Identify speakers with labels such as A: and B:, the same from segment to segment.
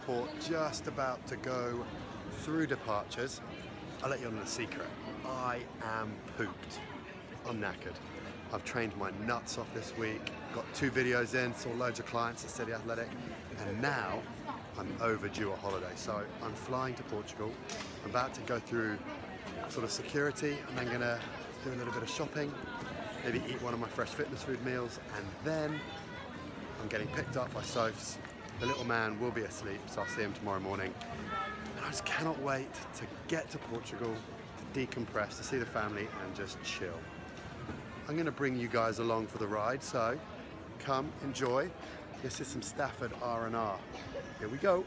A: airport, just about to go through departures. I'll let you on a secret. I am pooped. I'm knackered. I've trained my nuts off this week, got two videos in, saw loads of clients at City Athletic, and now I'm overdue a holiday. So I'm flying to Portugal. I'm about to go through sort of security and then gonna do a little bit of shopping, maybe eat one of my fresh fitness food meals, and then I'm getting picked up by Sophs. The little man will be asleep, so I'll see him tomorrow morning. And I just cannot wait to get to Portugal, to decompress, to see the family, and just chill. I'm going to bring you guys along for the ride, so come enjoy. This is some Stafford R&R. Here we go.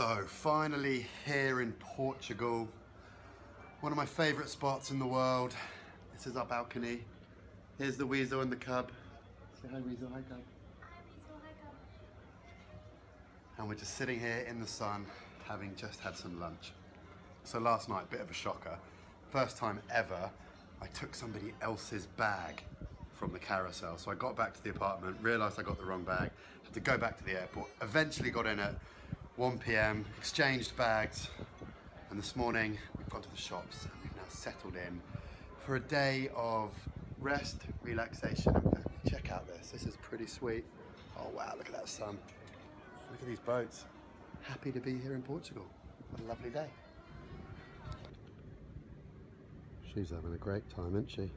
A: So finally here in Portugal, one of my favourite spots in the world. This is our balcony. Here's the weasel and the cub. Say hi weasel, hi cub. And we're just sitting here in the sun, having just had some lunch. So last night, bit of a shocker. First time ever, I took somebody else's bag from the carousel. So I got back to the apartment, realised I got the wrong bag, had to go back to the airport, eventually got in at 1 p.m., exchanged bags, and this morning we've gone to the shops and we've now settled in for a day of rest, relaxation, and. Check out this, this is pretty sweet. Oh wow, look at that sun. Look at these boats. Happy to be here in Portugal. What a lovely day. She's having a great time, isn't she?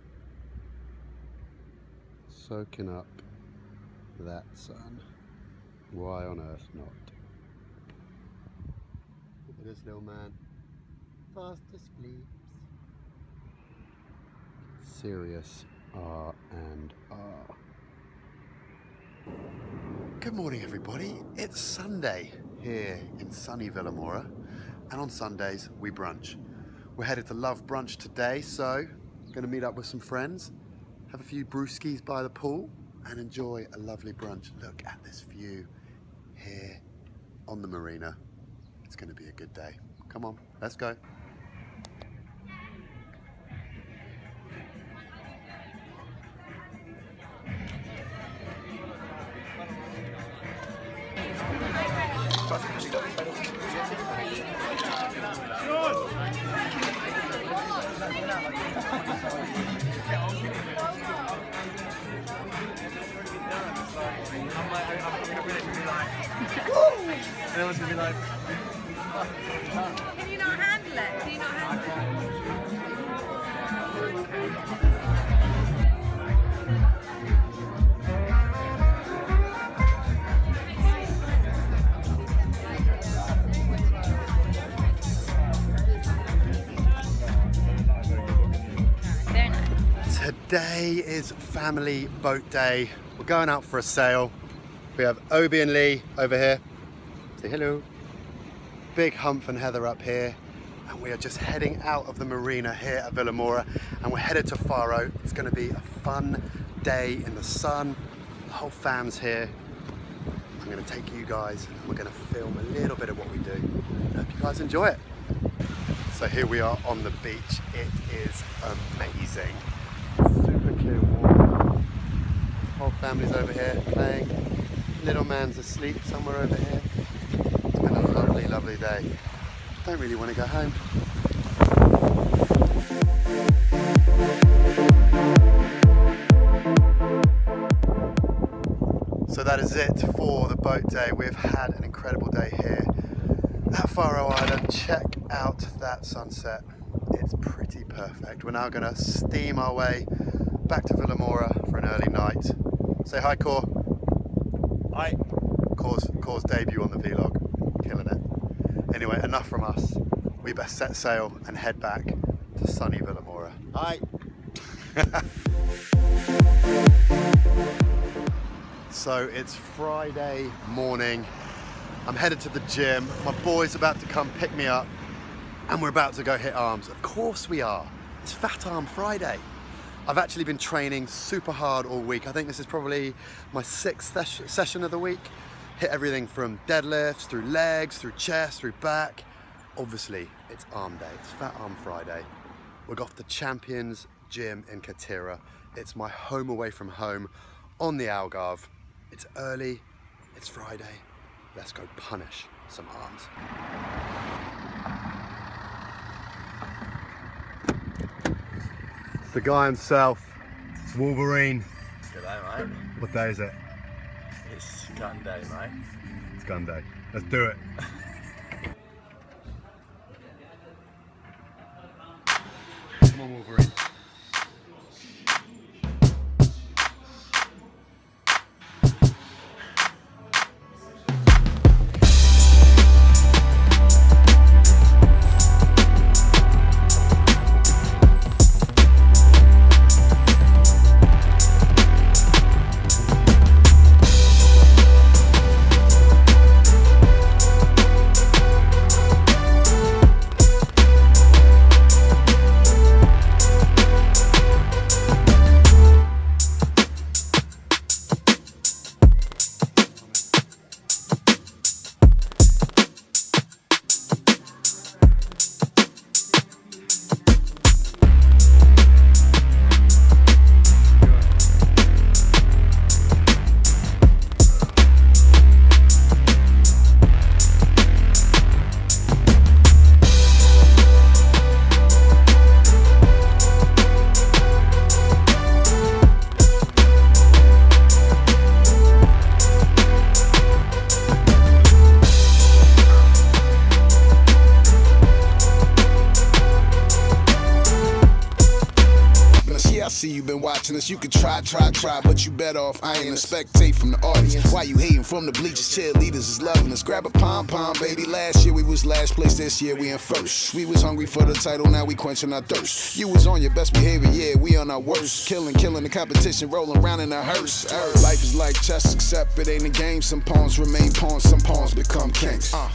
A: Soaking up that sun. Why on earth not? Look at this little man. Fast asleep. Serious R and R. Good morning, everybody. It's Sunday here in sunny Vilamoura, and on Sundays we brunch. We're headed to Love Brunch today, so going to meet up with some friends, have a few brewskis by the pool, and enjoy a lovely brunch. Look at this view here on the marina. It's going to be a good day. Come on, let's go.
B: And everyone's gonna be like,
C: Can you not handle it? Can you not handle it?
A: Today is family boat day. We're going out for a sail. We have Obi and Lee over here. Say hello. Big Humph and Heather up here. And we are just heading out of the marina here at Vilamoura and we're headed to Faro. It's going to be a fun day in the sun. The whole fam's here. I'm going to take you guys and we're going to film a little bit of what we do. I Hope you guys enjoy it. So here we are on the beach. It is amazing. Super clear water. Whole family's over here playing. Little man's asleep somewhere over here. It's been a lovely, day. Don't really want to go home. So that is it for the boat day. We've had an incredible day here at Faro Island. Check out that sunset. It's pretty perfect. We're now going to steam our way back to Vilamoura for an early night. Say hi, Cor.
B: Hi.
A: Cor's, Core's debut on the vlog. Killing it. Anyway, enough from us. We best set sail and head back to sunny Vilamoura.
B: I,
A: So it's Friday morning. I'm headed to the gym. My boy's about to come pick me up and we're about to go hit arms. Of course we are. It's Fat Arm Friday. I've actually been training super hard all week. I think this is probably my sixth ses- session of the week Hit everything from deadlifts, through legs, through chest, through back. Obviously, it's arm day, it's Fat Arm Friday. We're off the Champions Gym in Quarteira. It's my home away from home on the Algarve. It's early, it's Friday. Let's go punish some arms. The guy himself, it's Wolverine.
B: G'day, mate.
A: What day is it?
B: It's gun day, mate.
A: It's gun day. Let's do it. Come on, Wolverine.
D: Watching. You could try, try, try, but you better off. I ain't a spectate from the audience. Why you hating from the bleachers? Cheerleaders is loving us. Grab a pom pom, baby. Last year we was last place. This year we in first. We was hungry for the title. Now we quenching our thirst. You was on your best behavior. Yeah, we on our worst. Killing, killing the competition. Rolling around in a hearse. Life is like chess, except it ain't a game. Some pawns remain pawns. Some pawns become kings. Uh.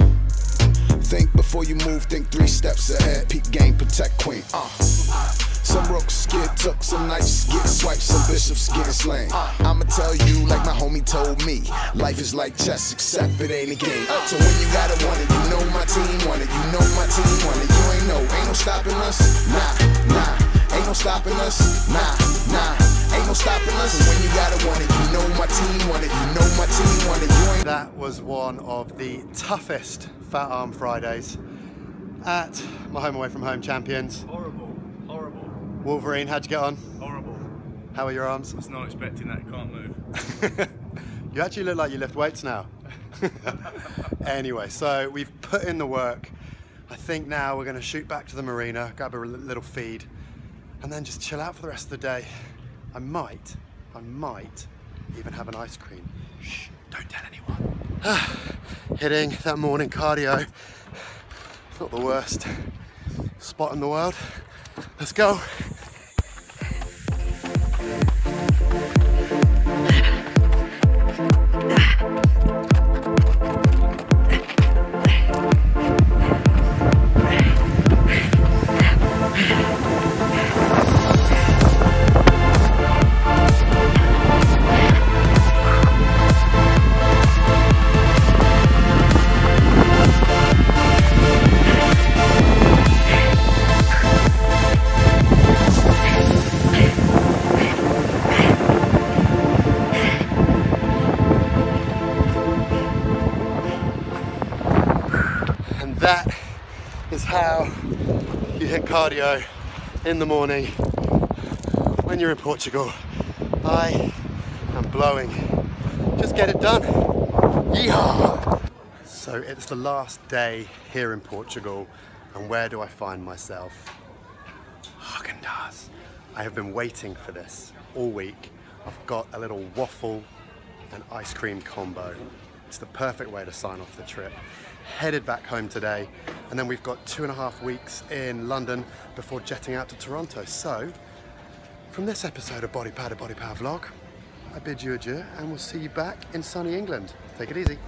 D: Think before you move, think three steps ahead. Peak game, protect queen. Uh. Some rooks get took, some knights get swiped, some bishops get slain. I'ma tell you like my homie told me. Life is like chess, except it ain't a game. Uh, so when you gotta want it, you know my team want it, you know my team want it. You ain't know, ain't no stopping us. Nah, nah, ain't no stopping us. Nah, nah, ain't no stopping us. And when you gotta want it, you know my team want it, you know my team want it. You ain't
A: That was one of the toughest Fat Arm Fridays at my home away from home champions.
B: Horrible, horrible,
A: Wolverine, how'd you get on?
B: horrible.
A: How are your arms?
B: I was not expecting that. Can't move.
A: you actually look like you lift weights now. anyway, so we've put in the work. I think now we're going to shoot back to the marina, grab a little feed, and then just chill out for the rest of the day. I might, I might even have an ice cream. Shh, don't tell anyone. Hitting that morning cardio. Not the worst spot in the world. Let's go. That is how you hit cardio in the morning when you're in Portugal. I am blowing. Just get it done. Yeehaw! So it's the last day here in Portugal, and where do I find myself? Haagen-Dazs. I have been waiting for this all week. I've got a little waffle and ice cream combo. It's the perfect way to sign off the trip. Headed back home today, and then we've got two and a half weeks in London before jetting out to Toronto. So, from this episode of Body Powder Body Power Vlog, I bid you adieu, and we'll see you back in sunny England. Take it easy.